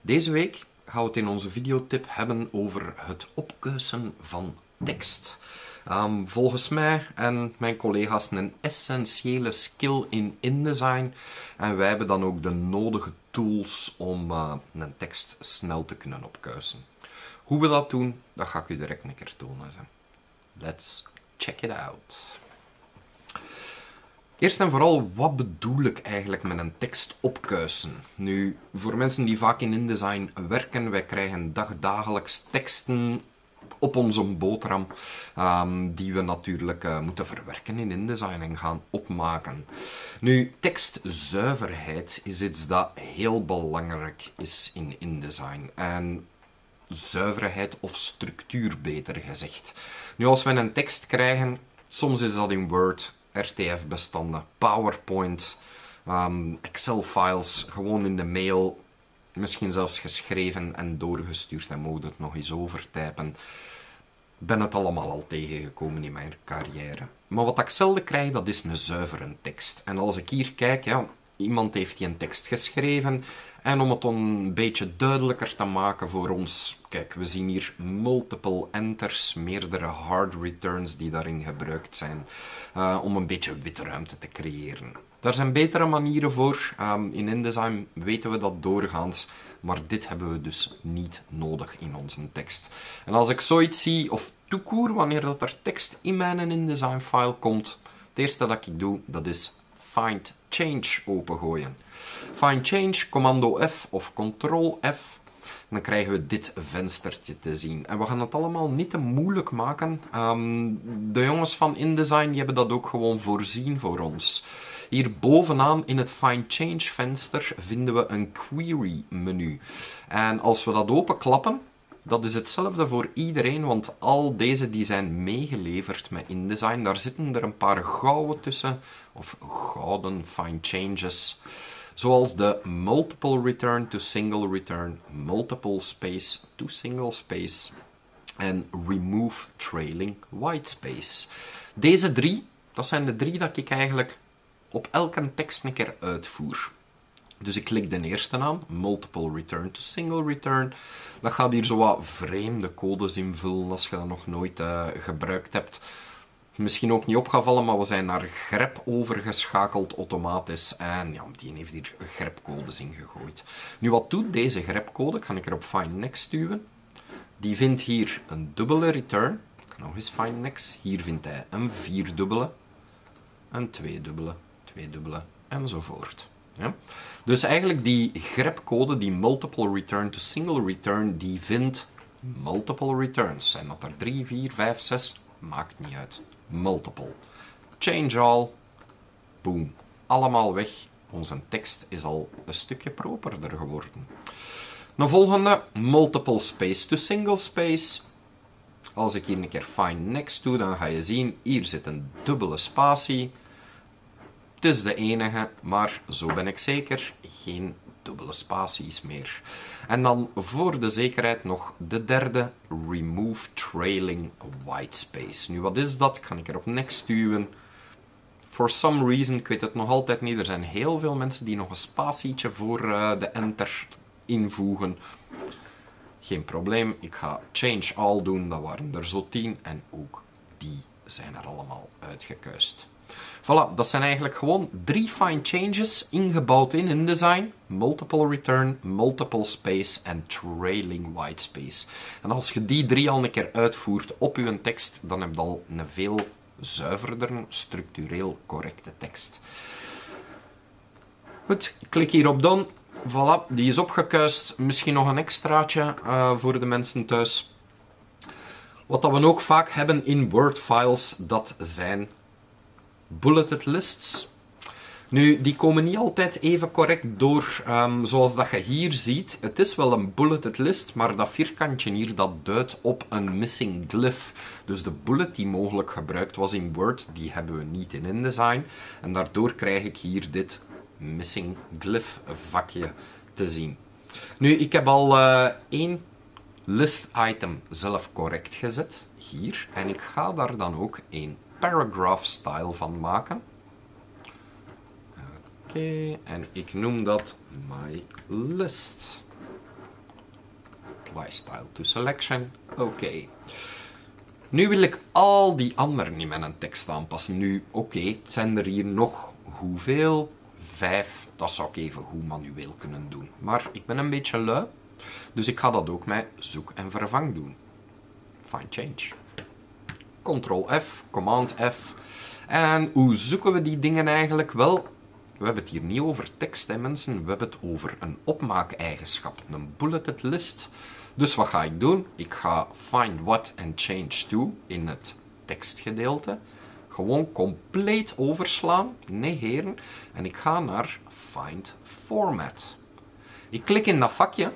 Deze week gaan we het in onze videotip hebben over het opkeuzen van tekst. Um, volgens mij en mijn collega's een essentiële skill in InDesign. En wij hebben dan ook de nodige tools om uh, een tekst snel te kunnen opkuisen. Hoe we dat doen, dat ga ik u direct een keer tonen. Let's check it out. Eerst en vooral, wat bedoel ik eigenlijk met een tekst opkuisen? Nu, voor mensen die vaak in InDesign werken, wij krijgen dagdagelijks teksten op onze boterham, um, die we natuurlijk uh, moeten verwerken in InDesign en gaan opmaken. Nu, tekstzuiverheid is iets dat heel belangrijk is in InDesign. En zuiverheid of structuur, beter gezegd. Nu, als we een tekst krijgen, soms is dat in Word, RTF-bestanden, PowerPoint, um, Excel-files, gewoon in de mail, misschien zelfs geschreven en doorgestuurd en moet het nog eens overtypen. Ben het allemaal al tegengekomen in mijn carrière. Maar wat ik zelden krijg, dat is een zuivere tekst. En als ik hier kijk, ja, iemand heeft die een tekst geschreven. En om het een beetje duidelijker te maken voor ons, kijk, we zien hier multiple enters, meerdere hard returns die daarin gebruikt zijn, uh, om een beetje witruimte te creëren. Daar zijn betere manieren voor. Um, in InDesign weten we dat doorgaans, maar dit hebben we dus niet nodig in onze tekst. En als ik zoiets zie, of toekoer, wanneer dat er tekst in mijn InDesign file komt, het eerste dat ik doe, dat is find change opengooien. Find change, commando F of control F. Dan krijgen we dit venstertje te zien. En we gaan het allemaal niet te moeilijk maken. Um, de jongens van InDesign die hebben dat ook gewoon voorzien voor ons. Hier bovenaan in het Find Change venster vinden we een query menu. En als we dat openklappen, dat is hetzelfde voor iedereen, want al deze die zijn meegeleverd met InDesign. Daar zitten er een paar gouden tussen, of gouden Find Changes. Zoals de Multiple Return to Single Return, Multiple Space to Single Space en Remove Trailing White Space. Deze drie, dat zijn de drie dat ik eigenlijk op elke tekst een keer uitvoer. Dus ik klik de eerste aan, multiple return to single return. Dat gaat hier zo wat vreemde codes invullen als je dat nog nooit uh, gebruikt hebt. Misschien ook niet opgevallen, maar we zijn naar grep overgeschakeld automatisch. En ja, die heeft hier grepcodes ingegooid. Nu, wat doet deze grepcode? Kan ik er op find next duwen. Die vindt hier een dubbele return. Ik kan nog eens find next. Hier vindt hij een vierdubbele, een tweedubbele, tweedubbele enzovoort. Ja? Dus eigenlijk die grepcode, die multiple return to single return, die vindt multiple returns. Zijn dat er 3, 4, 5, 6? Maakt niet uit. Multiple. Change all. Boom. Allemaal weg. Onze tekst is al een stukje properder geworden. Een volgende, multiple space to single space. Als ik hier een keer find next doe, dan ga je zien, hier zit een dubbele spatie. Het is de enige, maar zo ben ik zeker, geen dubbele spaties meer. En dan voor de zekerheid nog de derde, Remove Trailing Whitespace. Nu, wat is dat? Kan ik er op next duwen? For some reason, ik weet het nog altijd niet, er zijn heel veel mensen die nog een spatietje voor uh, de enter invoegen. Geen probleem, ik ga change all doen, dat waren er zo tien en ook die zijn er allemaal uitgekuist. Voilà, dat zijn eigenlijk gewoon drie fine changes ingebouwd in InDesign. Multiple return, multiple space en trailing white space. En als je die drie al een keer uitvoert op je tekst, dan heb je al een veel zuiverder, structureel correcte tekst. Goed, klik hier op Done. Voilà, die is opgekuist. Misschien nog een extraatje uh, voor de mensen thuis. Wat dat we ook vaak hebben in Word-files, dat zijn bulleted lists. Nu, die komen niet altijd even correct door, um, zoals dat je hier ziet. Het is wel een bulleted list, maar dat vierkantje hier, dat duidt op een missing glyph. Dus de bullet die mogelijk gebruikt was in Word, die hebben we niet in InDesign. En daardoor krijg ik hier dit missing glyph vakje te zien. Nu, ik heb al uh, één list item zelf correct gezet, hier. En ik ga daar dan ook één paragraph style van maken. Oké, en ik noem dat my list. Apply style to selection. Oké. Nu wil ik al die anderen in mijn tekst aanpassen. Nu, oké, het zijn er hier nog hoeveel? Vijf. Dat zou ik even goed manueel kunnen doen. Maar ik ben een beetje lui. Dus ik ga dat ook met zoek en vervang doen. Find change. Ctrl F, Command F. En hoe zoeken we die dingen eigenlijk? Wel, we hebben het hier niet over tekst, hè, mensen. We hebben het over een opmaakeigenschap, een bulleted list. Dus wat ga ik doen? Ik ga find what and change to in het tekstgedeelte. Gewoon compleet overslaan, negeren. En ik ga naar find format. Ik klik in dat vakje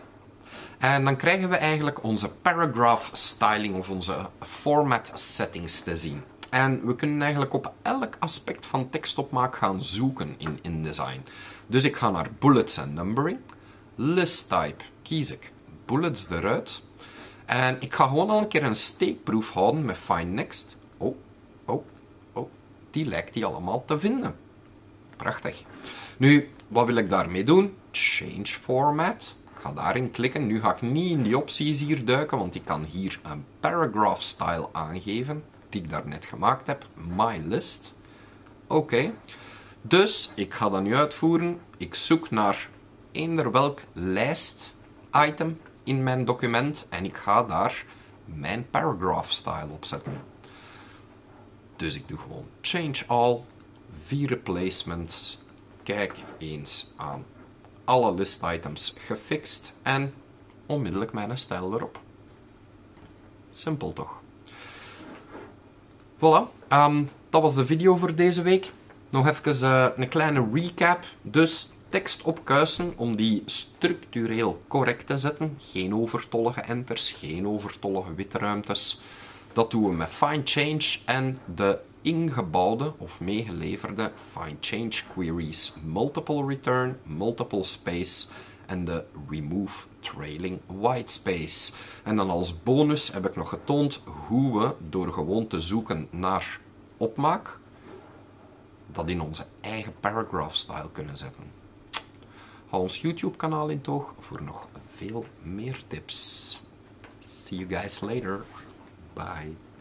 en dan krijgen we eigenlijk onze paragraph styling of onze format settings te zien. En we kunnen eigenlijk op elk aspect van tekstopmaak gaan zoeken in InDesign. Dus ik ga naar bullets en numbering. List type kies ik bullets eruit. En ik ga gewoon al een keer een steekproef houden met find next. Oh, oh, oh, die lijkt die allemaal te vinden. Prachtig. Nu, wat wil ik daarmee doen? Change format. Ga daarin klikken. Nu ga ik niet in die opties hier duiken, want ik kan hier een paragraph style aangeven, die ik daarnet gemaakt heb. My list. Oké. Dus ik ga dat nu uitvoeren. Ik zoek naar eender welk lijst item in mijn document en ik ga daar mijn paragraph style op zetten. Dus ik doe gewoon change all, vier replacements. Kijk eens aan alle list items gefixt en onmiddellijk mijn stijl erop. Simpel toch? Voilà, um, dat was de video voor deze week. Nog even uh, een kleine recap. Dus tekst opkuisen om die structureel correct te zetten. Geen overtollige enters, geen overtollige witte ruimtes. Dat doen we met find change en de ingebouwde of meegeleverde find change queries multiple return, multiple space en de remove trailing white space. En dan als bonus heb ik nog getoond hoe we door gewoon te zoeken naar opmaak dat in onze eigen paragraph style kunnen zetten. Hou ons YouTube kanaal in toog voor nog veel meer tips. See you guys later. Bye.